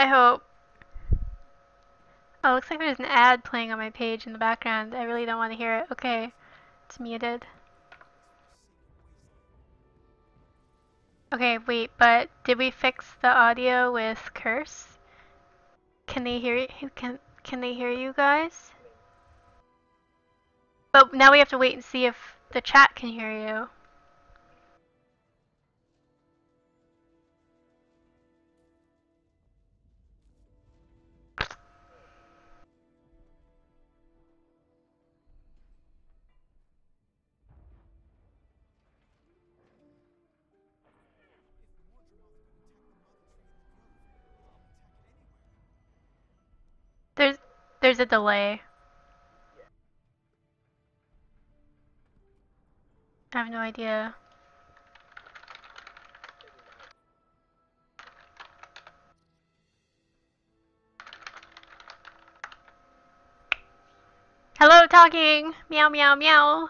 I hope. Oh, looks like there's an ad playing on my page in the background. I really don't want to hear it. Okay, it's muted. Okay, wait, but did we fix the audio with curse? Can they hear you? Can can they hear you guys? But now we have to wait and see if the chat can hear you. There's a delay. I have no idea. Hello, talking! Meow, meow, meow.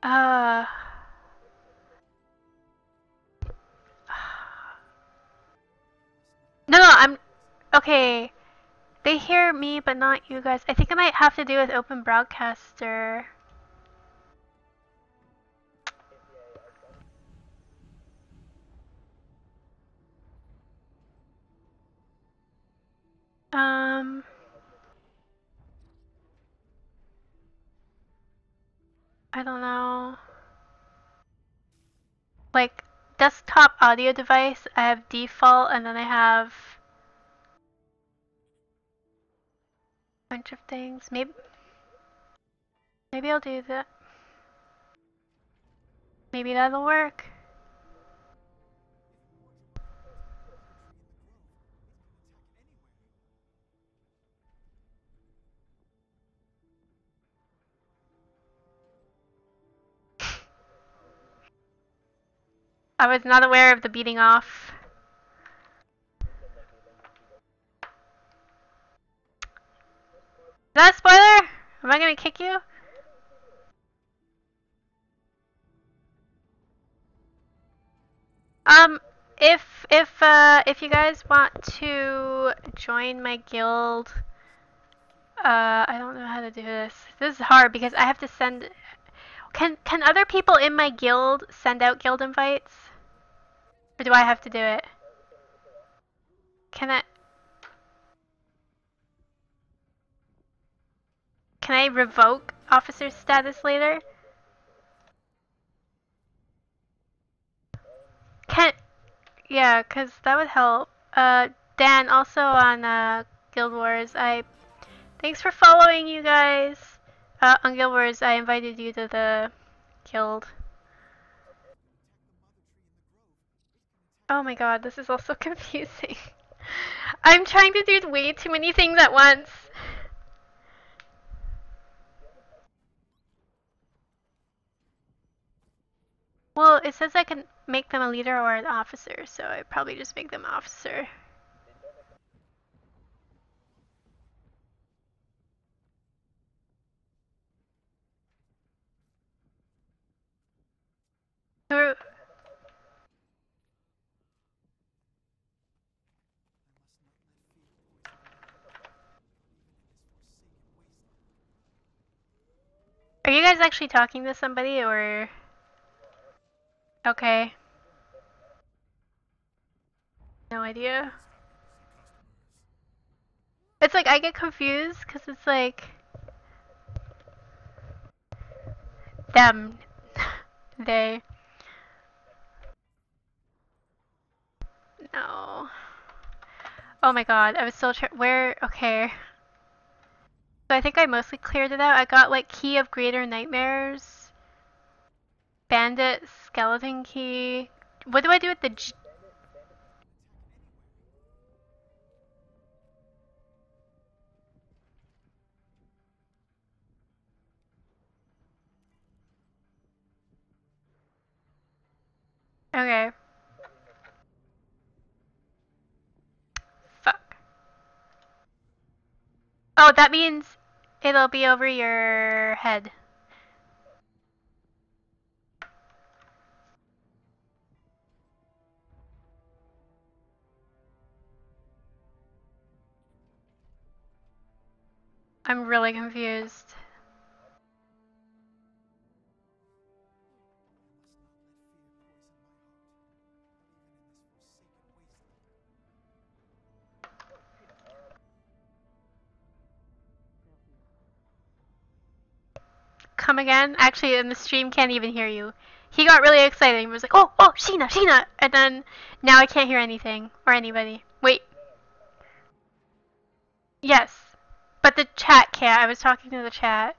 Uh... Okay. They hear me, but not you guys. I think it might have to do with Open Broadcaster. Um... I don't know. Like, desktop audio device, I have default, and then I have bunch of things. Maybe, maybe I'll do that. Maybe that'll work. I was not aware of the beating off. That spoiler? Am I gonna kick you? Um, if if uh, if you guys want to join my guild, uh, I don't know how to do this. This is hard because I have to send. Can can other people in my guild send out guild invites? Or do I have to do it? Can I... Can I revoke officer status later? Can... Yeah, because that would help. Uh, Dan, also on uh, Guild Wars, I... Thanks for following, you guys! Uh, on Guild Wars, I invited you to the guild. Oh my god, this is also confusing. I'm trying to do way too many things at once. Well, it says I can make them a leader or an officer, so I probably just make them officer. Are you guys actually talking to somebody or? Okay. No idea. It's like I get confused because it's like them, they. No. Oh my god, I was still trying. Where? Okay. So I think I mostly cleared it out. I got like Key of Greater Nightmares, Bandit, Skeleton Key. What do I do with the G Okay. Fuck. Oh, that means it'll be over your head. I'm really confused. Come again? Actually, in the stream can't even hear you. He got really excited. He was like, "Oh, oh, Sheena, Sheena!" And then now I can't hear anything or anybody. Wait. Yes, but the chat can't. I was talking to the chat.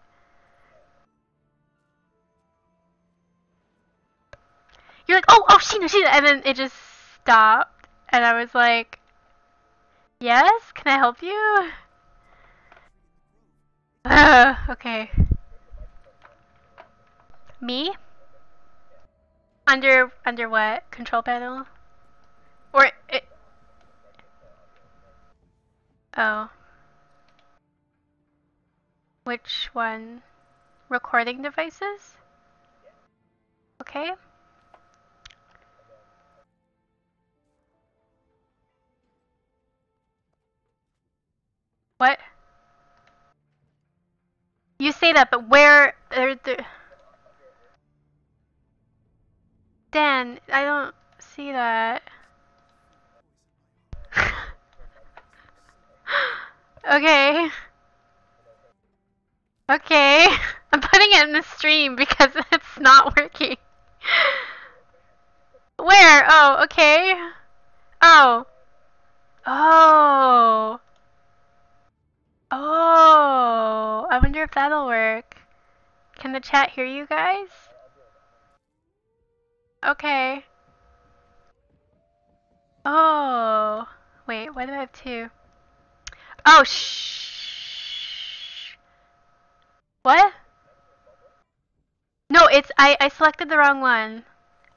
You're like, "Oh, oh, Sheena, Sheena!" And then it just stopped, and I was like, "Yes, can I help you?" Uh, okay. Me? Under under what? Control panel? Or it Oh. Which one? Recording devices? Okay. What? You say that, but where are the Dan, I don't see that. okay. Okay. I'm putting it in the stream because it's not working. Where? Oh, okay. Oh. Oh. Oh. I wonder if that'll work. Can the chat hear you guys? Okay. Oh. Wait, why do I have two? Oh, shh. What? No, it's I I selected the wrong one.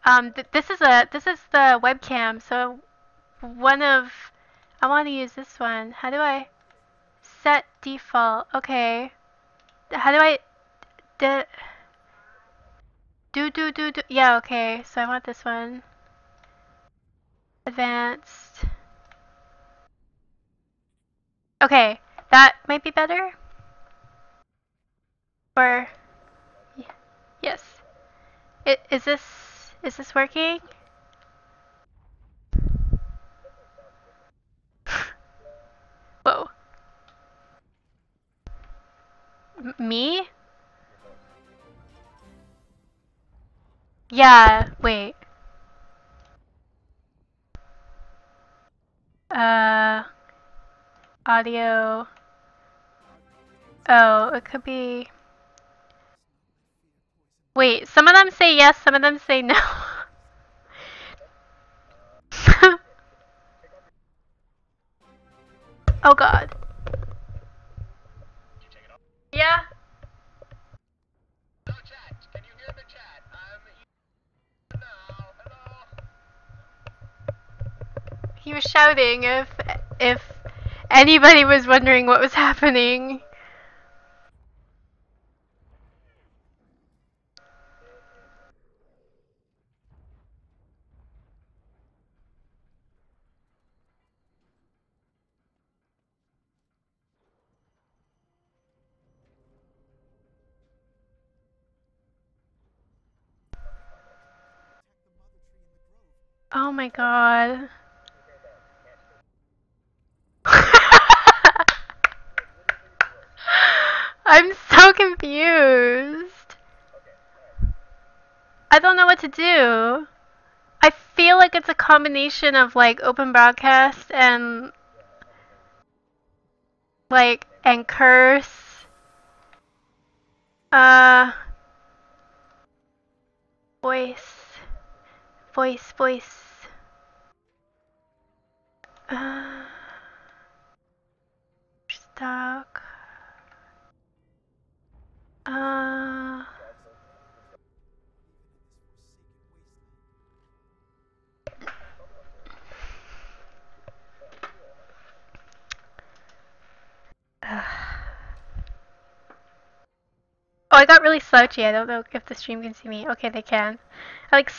Um th this is a this is the webcam. So one of I want to use this one. How do I set default? Okay. How do I the do do do do. Yeah, okay. So I want this one. Advanced. Okay, that might be better. Or yes. It is this is this working? Whoa. M me? Yeah, wait. Uh, audio. Oh, it could be. Wait, some of them say yes, some of them say no. oh god. Yeah. He was shouting if if anybody was wondering what was happening. Oh my god. I'm so confused. I don't know what to do. I feel like it's a combination of like open broadcast and like and curse. Uh voice. Voice, voice. Uh stuck. Uh Oh, I got really slouchy. I don't know if the stream can see me. Okay, they can. I like.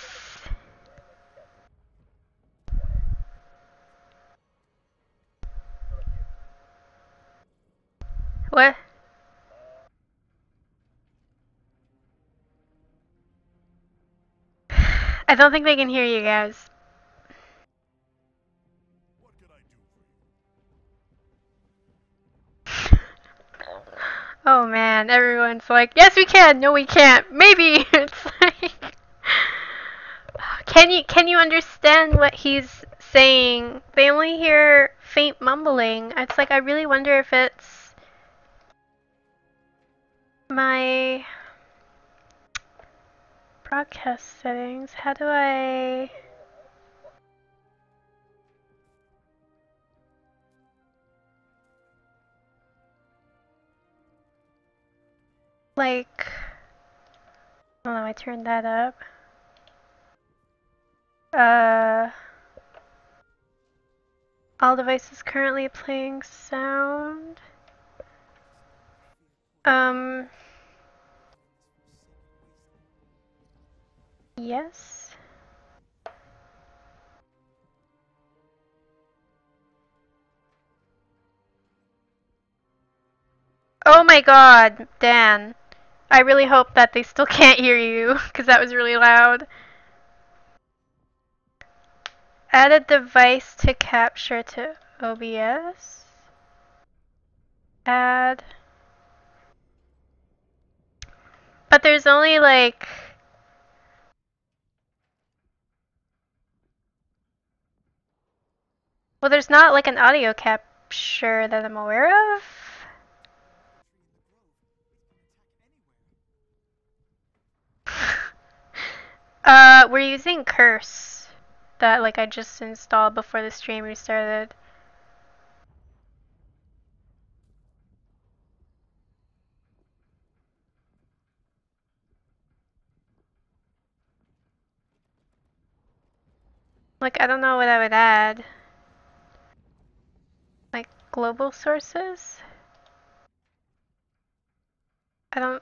What? I don't think they can hear you guys. oh man, everyone's like, yes we can, no we can't, maybe! it's like... Can you, can you understand what he's saying? They only hear faint mumbling. It's like, I really wonder if it's my broadcast settings. How do I? like hold on, I turned that up. Uh all devices currently playing sound. Um Yes. Oh my god, Dan. I really hope that they still can't hear you, because that was really loud. Add a device to capture to OBS. Add. But there's only like... Well, there's not like an audio capture that I'm aware of. Uh, we're using Curse that like I just installed before the stream restarted. Like I don't know what I would add. Like global sources? I don't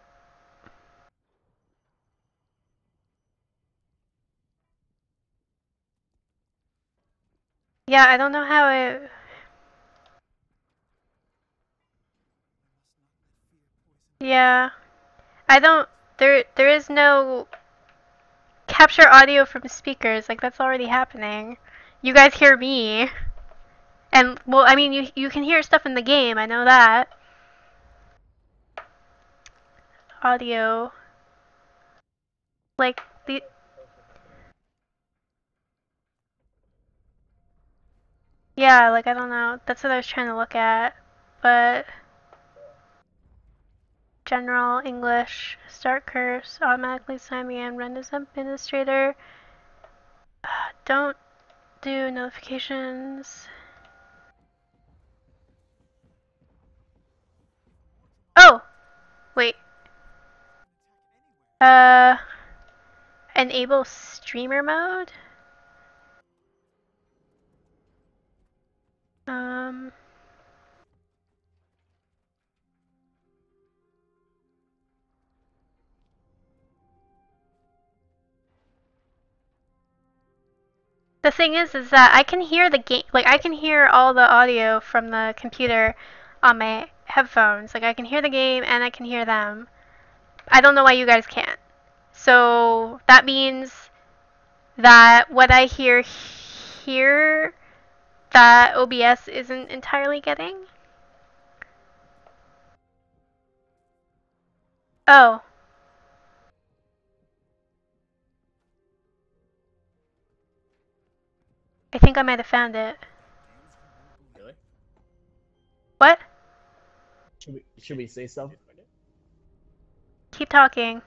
Yeah, I don't know how it... Yeah. I don't... There, there is no... Capture audio from speakers, like that's already happening. You guys hear me. And, well, I mean, you, you can hear stuff in the game, I know that. Audio. Like, the... Yeah, like I don't know. That's what I was trying to look at. But general English, start curse, automatically sign me in, run as administrator. Don't do notifications. Oh! Wait. Uh, enable streamer mode? Um. The thing is, is that I can hear the game, like I can hear all the audio from the computer on my headphones. Like I can hear the game and I can hear them. I don't know why you guys can't. So that means that what I hear here that OBS isn't entirely getting? Oh. I think I might have found it. Really? What? Should we should we say stuff? Keep talking.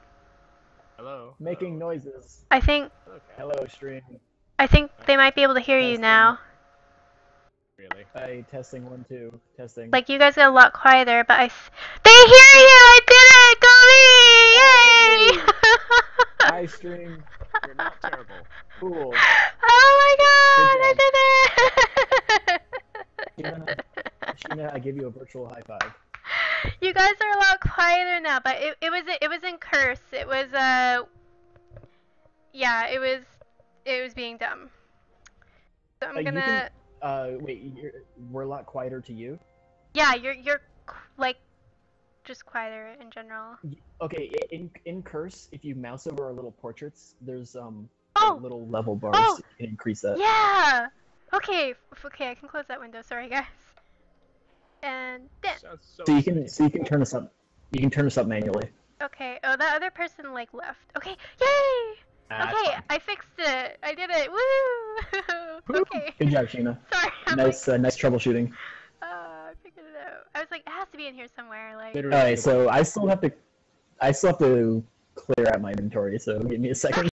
Hello. Making Hello. noises. I think Okay. Hello, stream. I think they might be able to hear you now. Really? Hi, testing one two. Testing. Like you guys got a lot quieter, but I They hear you! I did it! Go me! Yay! Hi, stream. You're not terrible. Cool. Oh my I did Sheena, it! Sheena, I give you a virtual high five. You guys are a lot quieter now, but it, it was it was in curse. It was uh yeah, it was it was being dumb. So I'm Uh, gonna can- Uh, wait, you're, we're a lot quieter to you. yeah, you're you're like just quieter in general. Okay, in in curse, if you mouse over our little portraits, there's um Oh! little level bars. Oh! You can increase that. Yeah. Okay. f- Okay, I can close that window. Sorry, guys. And then. So. So you can so you can turn this up. You can turn this up manually. Okay. Oh, that other person like left. Okay. Yay! Ah, it's okay. I fixed it. I did it. Woo! Woo! okay. Good job, Sheena. Sorry. I'm Nice, uh, nice troubleshooting. Like, uh, I figured it out. I was like, it has to be in here somewhere. Like. Alright, so I still have to, I still have to clear out my inventory. So give me a second.